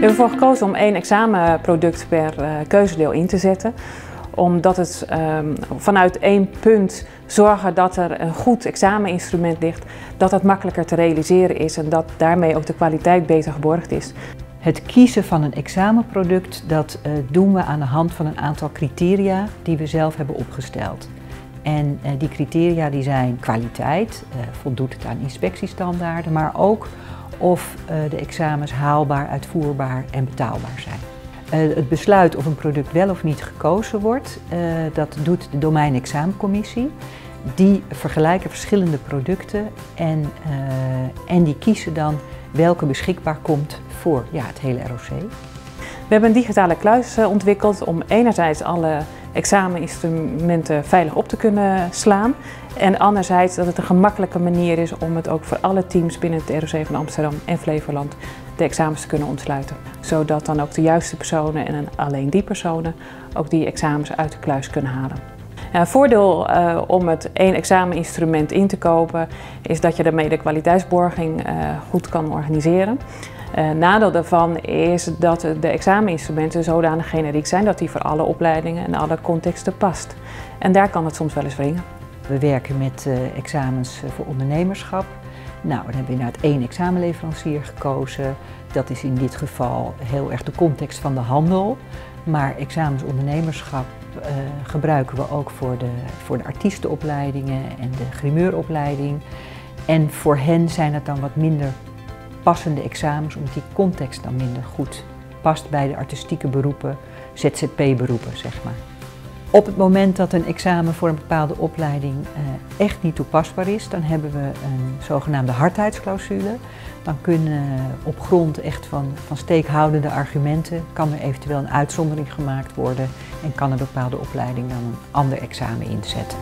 hebben ervoor gekozen om één examenproduct per uh, keuzedeel in te zetten omdat het um, vanuit één punt zorgen dat er een goed exameninstrument ligt, dat dat makkelijker te realiseren is en dat daarmee ook de kwaliteit beter geborgd is. Het kiezen van een examenproduct dat uh, doen we aan de hand van een aantal criteria die we zelf hebben opgesteld. En uh, die criteria die zijn kwaliteit, voldoet het aan inspectiestandaarden, maar ook of de examens haalbaar, uitvoerbaar en betaalbaar zijn. Uh, het besluit of een product wel of niet gekozen wordt, uh, dat doet de domeinexamencommissie. Die vergelijken verschillende producten en, en die kiezen dan welke beschikbaar komt voor ja, het hele ROC. We hebben een digitale kluis ontwikkeld om enerzijds alle exameninstrumenten veilig op te kunnen slaan. En anderzijds dat het een gemakkelijke manier is om het ook voor alle teams binnen het ROC van Amsterdam en Flevoland de examens te kunnen ontsluiten. Zodat dan ook de juiste personen en alleen die personen ook die examens uit de kluis kunnen halen. Een voordeel uh, om het één exameninstrument in te kopen is dat je daarmee de kwaliteitsborging uh, goed kan organiseren. Uh, nadeel daarvan is dat de exameninstrumenten zodanig generiek zijn dat die voor alle opleidingen en alle contexten past. En daar kan het soms wel eens wringen. We werken met examens voor ondernemerschap. Nou, dan hebben we inderdaad één examenleverancier gekozen. Dat is in dit geval heel erg de context van de handel. Maar examensondernemerschap uh, gebruiken we ook voor de, voor de artiestenopleidingen en de grimeuropleiding. En voor hen zijn het dan wat minder passende examens, omdat die context dan minder goed past bij de artistieke beroepen, ZZP-beroepen, zeg maar. Op het moment dat een examen voor een bepaalde opleiding uh, echt niet toepasbaar is, dan hebben we een zogenaamde hardheidsclausule. Dan kunnen op grond echt van, van steekhoudende argumenten, kan er eventueel een uitzondering gemaakt worden en kan een bepaalde opleiding dan een ander examen inzetten.